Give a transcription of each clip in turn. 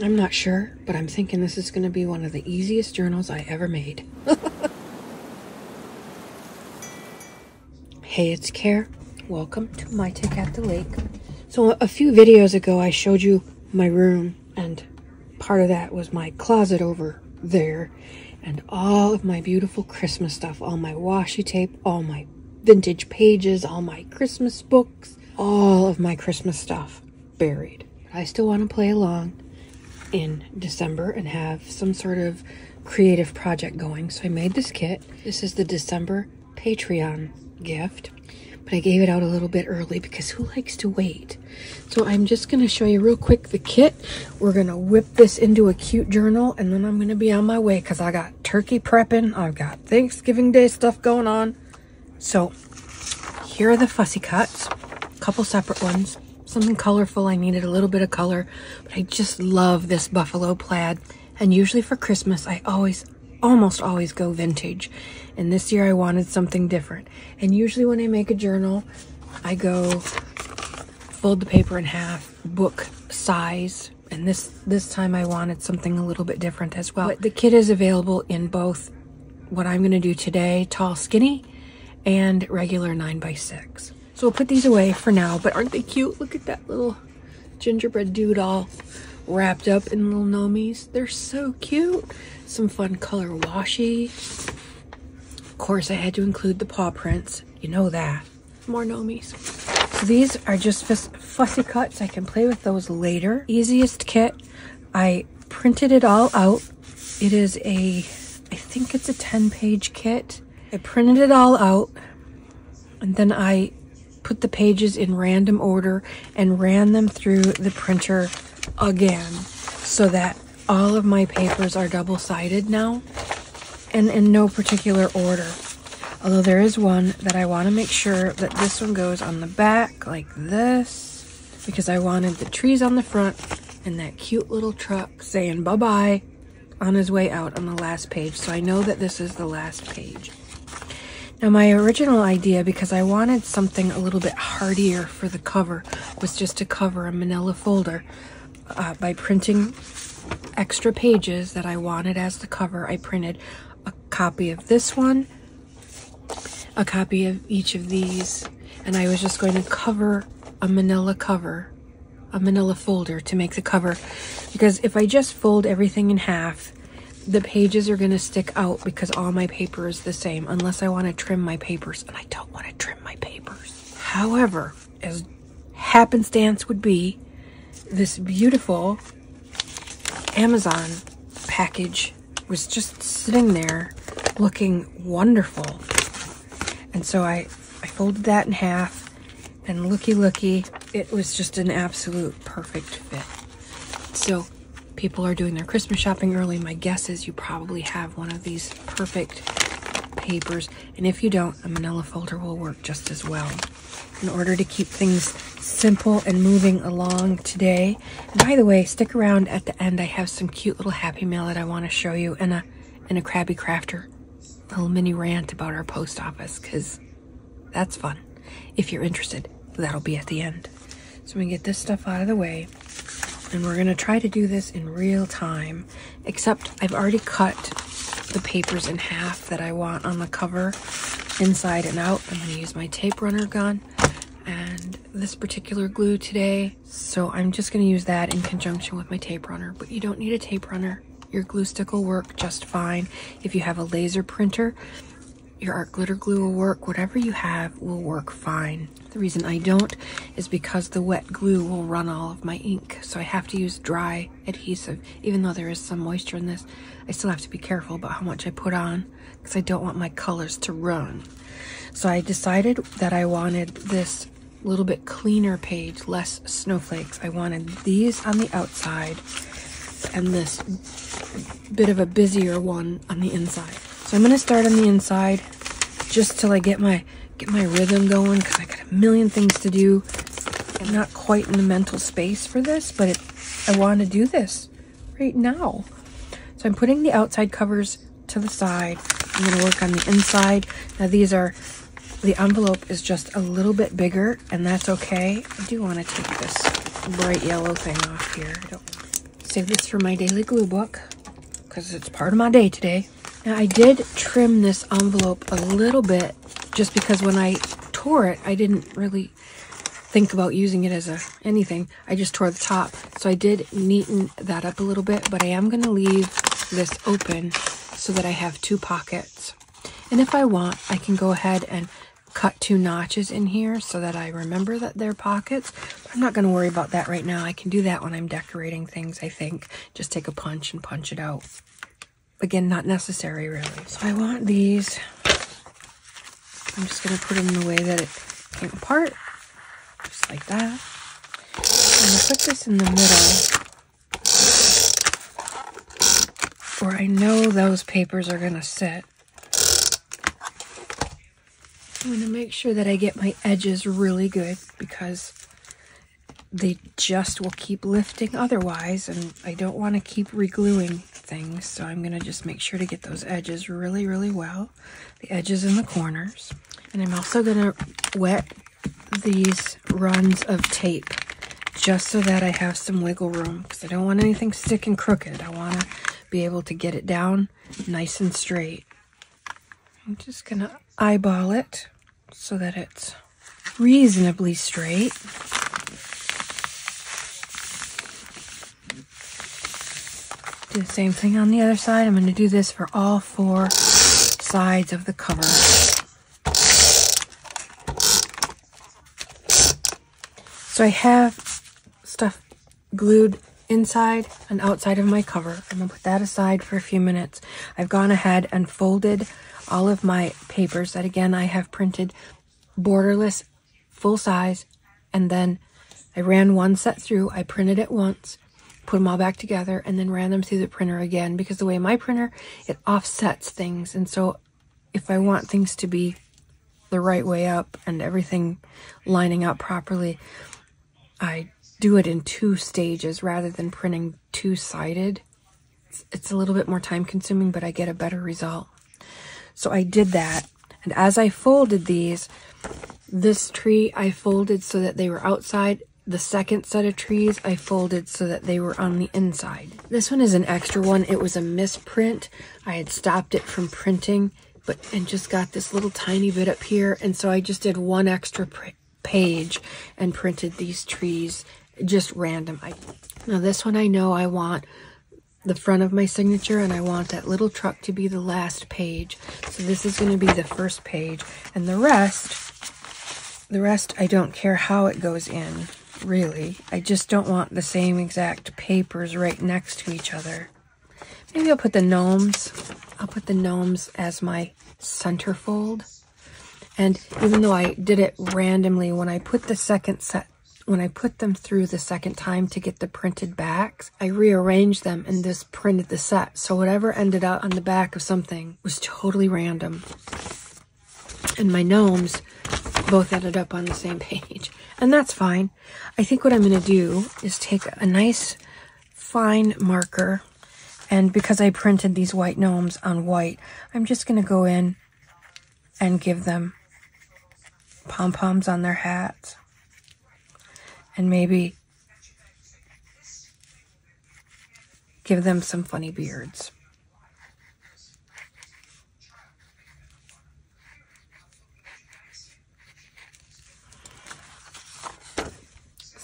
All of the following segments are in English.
I'm not sure, but I'm thinking this is going to be one of the easiest journals I ever made. hey, it's Care. Welcome to My Take at the Lake. So a few videos ago, I showed you my room, and part of that was my closet over there, and all of my beautiful Christmas stuff, all my washi tape, all my vintage pages, all my Christmas books, all of my Christmas stuff buried. But I still want to play along in December and have some sort of creative project going. So I made this kit. This is the December Patreon gift but I gave it out a little bit early because who likes to wait? So I'm just going to show you real quick the kit. We're going to whip this into a cute journal and then I'm going to be on my way because I got turkey prepping. I've got Thanksgiving Day stuff going on. So here are the fussy cuts, a couple separate ones. Something colorful. I needed a little bit of color, but I just love this buffalo plaid. And usually for Christmas, I always almost always go vintage. And this year I wanted something different. And usually when I make a journal, I go fold the paper in half, book size. And this, this time I wanted something a little bit different as well. But the kit is available in both what I'm going to do today, tall skinny, and regular 9 by 6 So we'll put these away for now, but aren't they cute? Look at that little gingerbread dude all wrapped up in little nomies. They're so cute. Some fun color washi. Of course, I had to include the paw prints. You know that. More nomies. So these are just fussy cuts. I can play with those later. Easiest kit. I printed it all out. It is a, I think it's a 10 page kit. I printed it all out and then I put the pages in random order and ran them through the printer again so that all of my papers are double-sided now and in no particular order. Although there is one that I want to make sure that this one goes on the back like this because I wanted the trees on the front and that cute little truck saying bye-bye on his way out on the last page. So I know that this is the last page. Now my original idea, because I wanted something a little bit hardier for the cover, was just to cover a manila folder uh, by printing extra pages that I wanted as the cover. I printed a copy of this one, a copy of each of these, and I was just going to cover a manila cover, a manila folder to make the cover. Because if I just fold everything in half, the pages are going to stick out because all my paper is the same unless I want to trim my papers and I don't want to trim my papers. However, as happenstance would be, this beautiful Amazon package was just sitting there looking wonderful. And so I, I folded that in half and looky looky, it was just an absolute perfect fit. So people are doing their Christmas shopping early. My guess is you probably have one of these perfect papers. And if you don't, a manila folder will work just as well. In order to keep things simple and moving along today. And by the way, stick around at the end. I have some cute little happy mail that I want to show you and a, and a Crabby Crafter little mini rant about our post office because that's fun. If you're interested, that'll be at the end. So we get this stuff out of the way and we're to try to do this in real time, except I've already cut the papers in half that I want on the cover inside and out. I'm to use my tape runner gun and this particular glue today. So I'm just to use that in conjunction with my tape runner, but you don't need a tape runner. Your glue stick will work just fine. If you have a laser printer, your art glitter glue will work. Whatever you have will work fine. The reason I don't is because the wet glue will run all of my ink. So I have to use dry adhesive. Even though there is some moisture in this, I still have to be careful about how much I put on because I don't want my colors to run. So I decided that I wanted this little bit cleaner page, less snowflakes. I wanted these on the outside and this bit of a busier one on the inside. So I'm gonna start on the inside just till I get my get my rhythm going because I got a million things to do. I'm not quite in the mental space for this, but it, I want to do this right now. So I'm putting the outside covers to the side. I'm going to work on the inside. Now these are the envelope is just a little bit bigger, and that's okay. I do want to take this bright yellow thing off here. I don't Save this for my daily glue book because it's part of my day today. Now I did trim this envelope a little bit just because when I tore it, I didn't really think about using it as a anything. I just tore the top. So I did neaten that up a little bit, but I am going to leave this open so that I have two pockets. And if I want, I can go ahead and cut two notches in here so that I remember that they're pockets. I'm not going to worry about that right now. I can do that when I'm decorating things, I think. Just take a punch and punch it out. Again, not necessary, really. So I want these. I'm just going to put them in the way that it came apart. Just like that. I'm going to put this in the middle. Where I know those papers are going to sit. I'm going to make sure that I get my edges really good because they just will keep lifting otherwise and I don't want to keep regluing things so I'm going to just make sure to get those edges really really well. The edges and the corners. And I'm also going to wet these runs of tape just so that I have some wiggle room because I don't want anything stick and crooked. I want to be able to get it down nice and straight. I'm just going to eyeball it so that it's reasonably straight. Do the same thing on the other side. I'm going to do this for all four sides of the cover. So I have stuff glued inside and outside of my cover. I'm going to put that aside for a few minutes. I've gone ahead and folded all of my papers that again I have printed borderless full size and then I ran one set through I printed it once put them all back together and then ran them through the printer again because the way my printer it offsets things and so if I want things to be the right way up and everything lining up properly I do it in two stages rather than printing two-sided it's, it's a little bit more time consuming but I get a better result so I did that. And as I folded these, this tree I folded so that they were outside. The second set of trees I folded so that they were on the inside. This one is an extra one. It was a misprint. I had stopped it from printing, but and just got this little tiny bit up here. And so I just did one extra page and printed these trees just random. I, now this one I know I want the front of my signature and I want that little truck to be the last page. So this is going to be the first page and the rest, the rest I don't care how it goes in, really. I just don't want the same exact papers right next to each other. Maybe I'll put the gnomes, I'll put the gnomes as my centerfold. And even though I did it randomly, when I put the second set when I put them through the second time to get the printed backs, I rearranged them and this printed the set. So whatever ended up on the back of something was totally random. And my gnomes both ended up on the same page. And that's fine. I think what I'm going to do is take a nice fine marker and because I printed these white gnomes on white, I'm just going to go in and give them pom-poms on their hats and maybe give them some funny beards.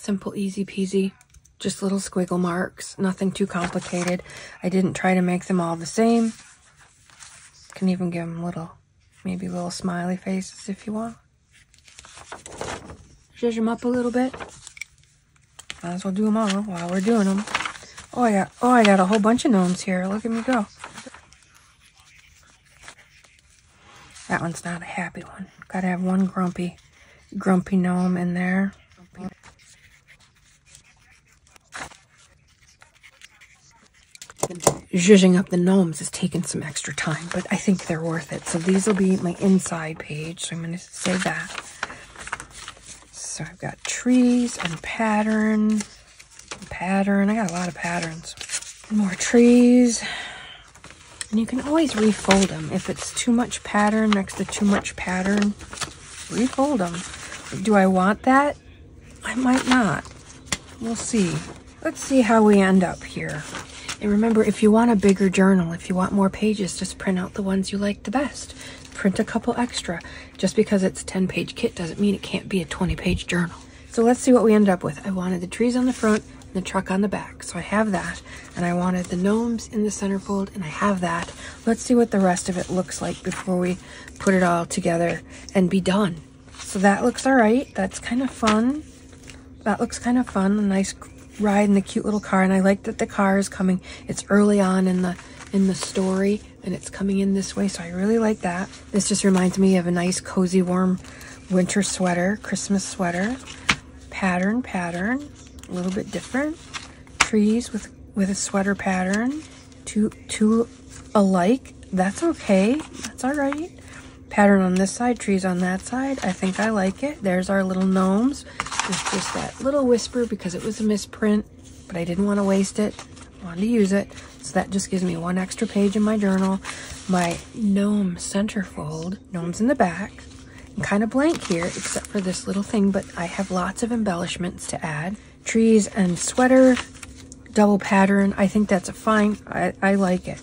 Simple, easy peasy, just little squiggle marks, nothing too complicated. I didn't try to make them all the same. Can even give them little, maybe little smiley faces if you want. Zhuzh them up a little bit. Might as well do them all while we're doing them. Oh, yeah. Oh, I got a whole bunch of gnomes here. Look at me go. That one's not a happy one. Gotta have one grumpy, grumpy gnome in there. Zhuzhing up the gnomes is taking some extra time, but I think they're worth it. So these will be my inside page. So I'm going to save that. So I've got trees and pattern, pattern. I got a lot of patterns. More trees. And you can always refold them. If it's too much pattern next to too much pattern, refold them. Do I want that? I might not. We'll see. let's see how we end up here. And remember, if you want a bigger journal, if you want more pages, just print out the ones you like the best. Print a couple extra. Just because it's a 10 page kit doesn't mean it can't be a 20 page journal. So let's see what we ended up with. I wanted the trees on the front and the truck on the back. So I have that. And I wanted the gnomes in the centerfold and I have that. Let's see what the rest of it looks like before we put it all together and be done. So that looks all right. That's kind of fun. That looks kind of fun. A nice ride in the cute little car. And I like that the car is coming. It's early on in the in the story and it's coming in this way. So I really like that. This just reminds me of a nice cozy warm winter sweater, Christmas sweater. Pattern, pattern, a little bit different. Trees with, with a sweater pattern. Two, two alike. That's okay. That's all right. Pattern on this side, trees on that side. I think I like it. There's our little gnomes. Just that little whisper because it was a misprint, but I didn't want to waste it. I wanted to use it. So that just gives me one extra page in my journal. My gnome centerfold, gnomes in the back. I'm kind of blank here except for this little thing, but I have lots of embellishments to add. Trees and sweater, double pattern. I think that's a fine, I, I like it.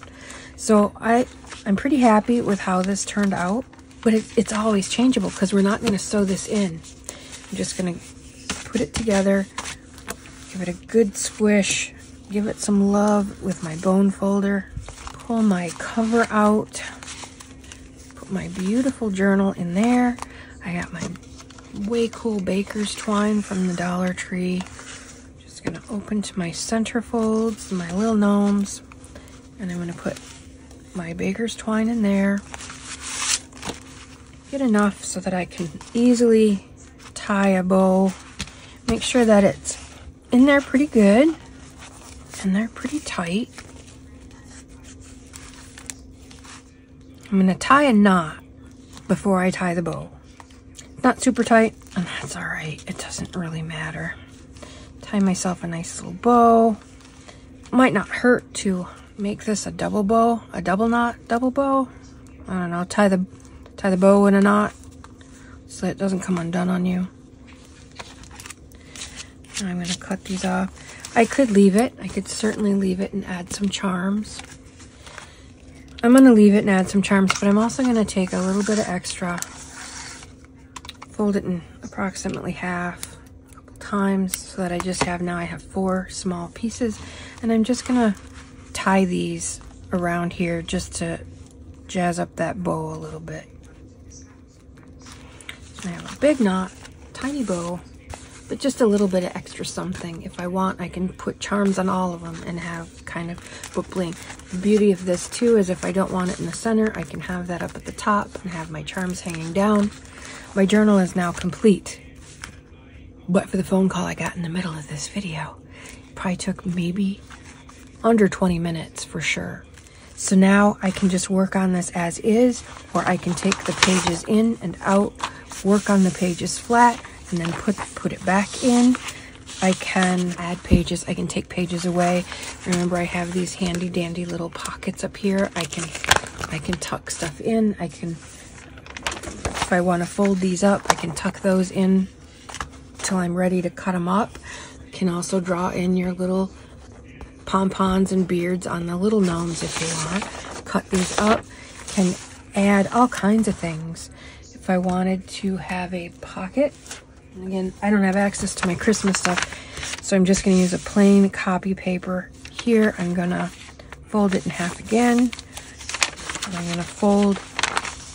So I, I'm pretty happy with how this turned out, but it, it's always changeable because we're not going to sew this in. I'm just going to put it together, give it a good squish, give it some love with my bone folder, pull my cover out, put my beautiful journal in there. I got my way cool baker's twine from the Dollar Tree. Just gonna open to my center folds, my little gnomes, and I'm gonna put my baker's twine in there. Get enough so that I can easily tie a bow. Make sure that it's in there pretty good and they're pretty tight. I'm gonna tie a knot before I tie the bow. Not super tight, and that's all right. It doesn't really matter. Tie myself a nice little bow. Might not hurt to make this a double bow, a double knot, double bow. I don't know, tie the tie the bow in a knot so it doesn't come undone on you. I'm gonna cut these off. I could leave it. I could certainly leave it and add some charms. I'm going to leave it and add some charms, but I'm also going to take a little bit of extra, fold it in approximately half a couple times so that I just have, now I have four small pieces, and I'm just going to tie these around here just to jazz up that bow a little bit. I have a big knot, tiny bow, but just a little bit of extra something. If I want, I can put charms on all of them and have kind of book bling. The beauty of this too is if I don't want it in the center, I can have that up at the top and have my charms hanging down. My journal is now complete. But for the phone call I got in the middle of this video, it probably took maybe under 20 minutes for sure. So now I can just work on this as is, or I can take the pages in and out, work on the pages flat, and then put, put it back in. I can add pages. I can take pages away. Remember, I have these handy dandy little pockets up here. I can, I can tuck stuff in. I can, if I want to fold these up, I can tuck those in till I'm ready to cut them up. Can also draw in your little pompons and beards on the little gnomes if you want. Cut these up. Can add all kinds of things. If I wanted to have a pocket, and again, I don't have access to my Christmas stuff, so I'm just going to use a plain copy paper. Here, I'm going to fold it in half again. And I'm going to fold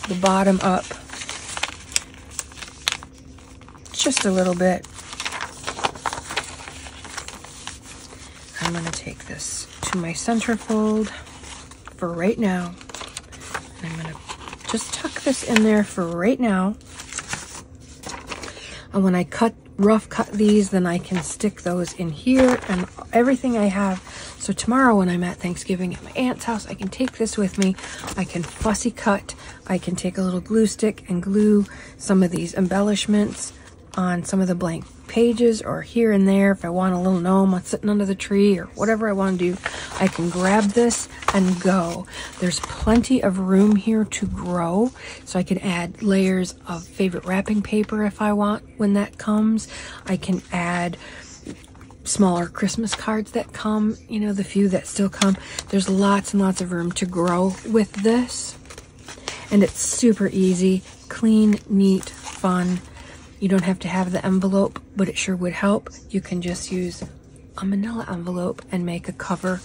the bottom up just a little bit. I'm going to take this to my center fold for right now. I'm going to just tuck this in there for right now. And when I cut, rough cut these, then I can stick those in here and everything I have. So tomorrow when I'm at Thanksgiving at my aunt's house, I can take this with me. I can fussy cut. I can take a little glue stick and glue some of these embellishments on some of the blank pages or here and there if I want a little gnome sitting under the tree or whatever I want to do I can grab this and go there's plenty of room here to grow so I can add layers of favorite wrapping paper if I want when that comes I can add smaller Christmas cards that come, you know, the few that still come. There's lots and lots of room to grow with this. And it's super easy, clean, neat, fun. You don't have to have the envelope, but it sure would help. You can just use a manila envelope and make a cover.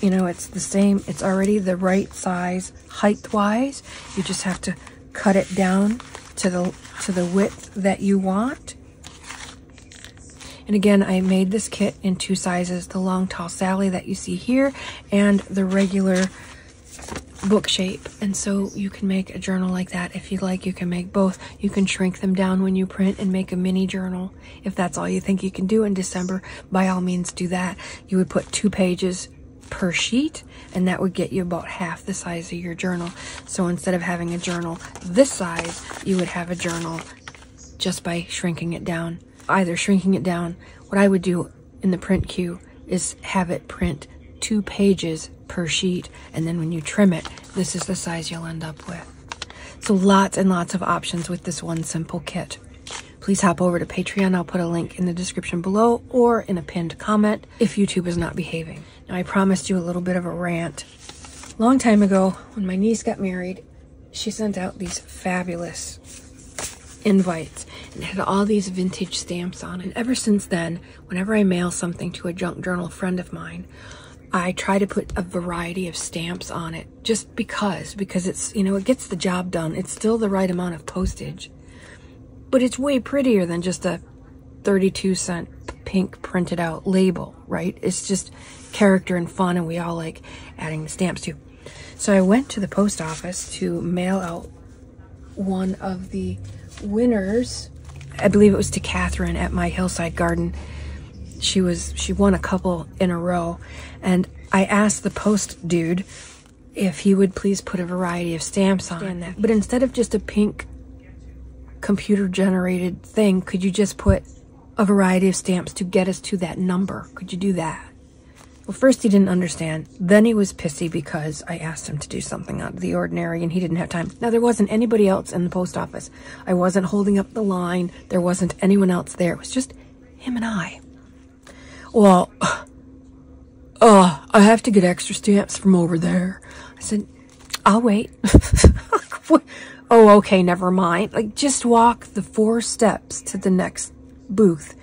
You know, it's the same. It's already the right size height-wise. You just have to cut it down to the to the width that you want. And again, I made this kit in two sizes, the long tall Sally that you see here and the regular book shape. And so you can make a journal like that if you like. You can make both. You can shrink them down when you print and make a mini journal. If that's all you think you can do in December, by all means do that. You would put two pages per sheet and that would get you about half the size of your journal. So instead of having a journal this size, you would have a journal just by shrinking it down. Either shrinking it down, what I would do in the print queue is have it print two pages per sheet and then when you trim it, this is the size you'll end up with. So lots and lots of options with this one simple kit please hop over to Patreon. I'll put a link in the description below or in a pinned comment if YouTube is not behaving. Now, I promised you a little bit of a rant. Long time ago, when my niece got married, she sent out these fabulous invites and had all these vintage stamps on it. And ever since then, whenever I mail something to a junk journal friend of mine, I try to put a variety of stamps on it just because, because it's, you know, it gets the job done. It's still the right amount of postage. But it's way prettier than just a 32 cent pink printed out label, right? It's just character and fun and we all like adding the stamps too. So I went to the post office to mail out one of the winners. I believe it was to Catherine at my hillside garden. She was she won a couple in a row and I asked the post dude if he would please put a variety of stamps on that. But instead of just a pink computer generated thing, could you just put a variety of stamps to get us to that number? Could you do that? Well, first he didn't understand. Then he was pissy because I asked him to do something out of the ordinary and he didn't have time. Now, there wasn't anybody else in the post office. I wasn't holding up the line. There wasn't anyone else there. It was just him and I. Well, uh, I have to get extra stamps from over there. I said, I'll wait. oh, okay, never mind. Like, just walk the four steps to the next booth,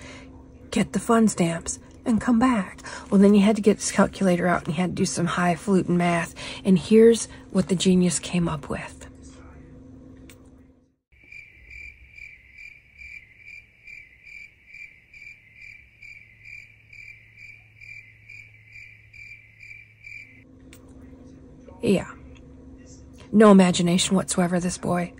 get the fun stamps, and come back. Well, then you had to get this calculator out and you had to do some highfalutin math. And here's what the genius came up with. Yeah. No imagination whatsoever, this boy.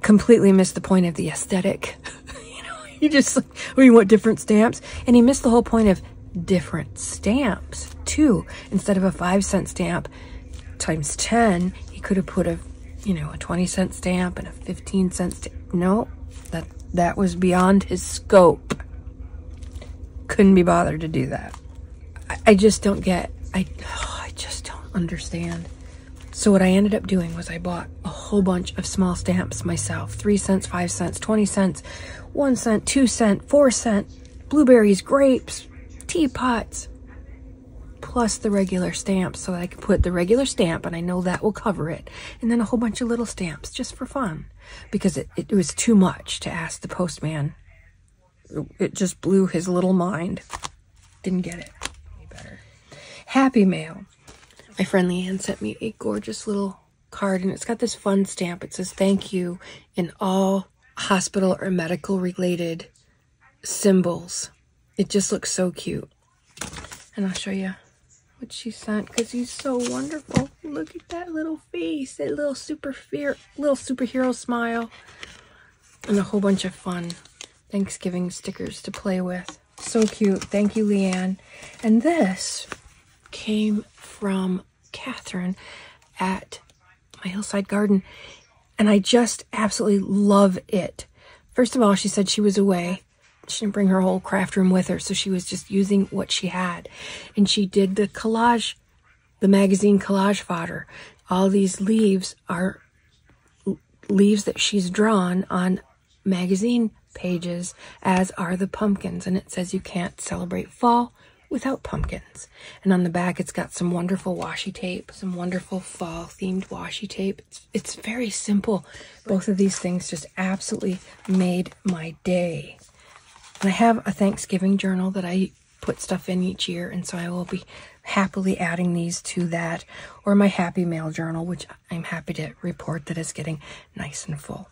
Completely missed the point of the aesthetic. you know, he just, oh, we want different stamps. And he missed the whole point of different stamps, too. Instead of a five cent stamp times 10, he could have put a, you know, a 20 cent stamp and a 15 cent stamp. No, that, that was beyond his scope. Couldn't be bothered to do that. I, I just don't get, I, oh, I just don't understand. So what I ended up doing was I bought a whole bunch of small stamps myself. Three cents, five cents, 20 cents, one cent, two cent, four cent, blueberries, grapes, teapots, plus the regular stamps so I can put the regular stamp and I know that will cover it. And then a whole bunch of little stamps just for fun because it, it was too much to ask the postman. It just blew his little mind. Didn't get it. Better. Happy Mail my friend Leanne sent me a gorgeous little card and it's got this fun stamp. It says thank you in all hospital or medical related symbols. It just looks so cute. And I'll show you what she sent because he's so wonderful. Look at that little face, that little super fear, little superhero smile, and a whole bunch of fun Thanksgiving stickers to play with. So cute. Thank you, Leanne. And this came from Catherine at my hillside garden, and I just absolutely love it. First of all, she said she was away. She didn't bring her whole craft room with her, so she was just using what she had. And she did the collage, the magazine collage fodder. All these leaves are leaves that she's drawn on magazine pages, as are the pumpkins. And it says you can't celebrate fall without pumpkins. And on the back, it's got some wonderful washi tape, some wonderful fall themed washi tape. It's, it's very simple. Both of these things just absolutely made my day. And I have a Thanksgiving journal that I put stuff in each year, and so I will be happily adding these to that, or my Happy Mail journal, which I'm happy to report that is getting nice and full.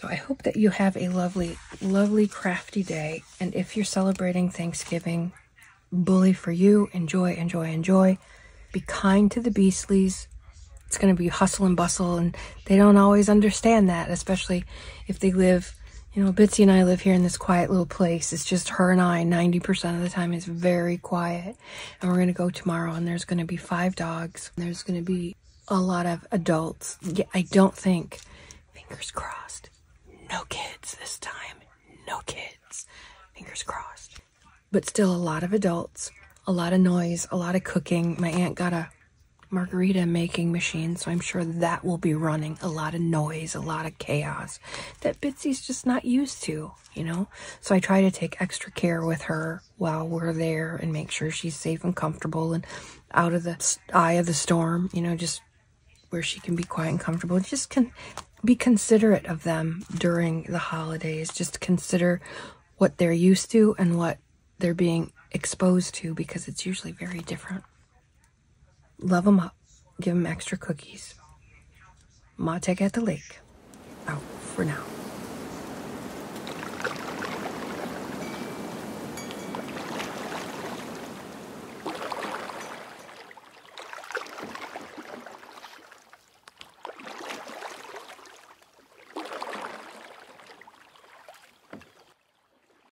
So I hope that you have a lovely, lovely crafty day. And if you're celebrating Thanksgiving, bully for you. Enjoy, enjoy, enjoy. Be kind to the Beastleys. It's going to be hustle and bustle, and they don't always understand that, especially if they live you know, Bitsy and I live here in this quiet little place. It's just her and I. 90% of the time is very quiet. And we're going to go tomorrow and there's going to be five dogs. There's going to be a lot of adults. Yeah, I don't think, fingers crossed, no kids this time. No kids. Fingers crossed. But still a lot of adults, a lot of noise, a lot of cooking. My aunt got a margarita making machine, so I'm sure that will be running a lot of noise, a lot of chaos that Bitsy's just not used to, you know? So I try to take extra care with her while we're there and make sure she's safe and comfortable and out of the eye of the storm, you know, just where she can be quiet and comfortable. Just can be considerate of them during the holidays. Just consider what they're used to and what they're being exposed to because it's usually very different. Love them up. Give them extra cookies. My take at the lake. Out for now.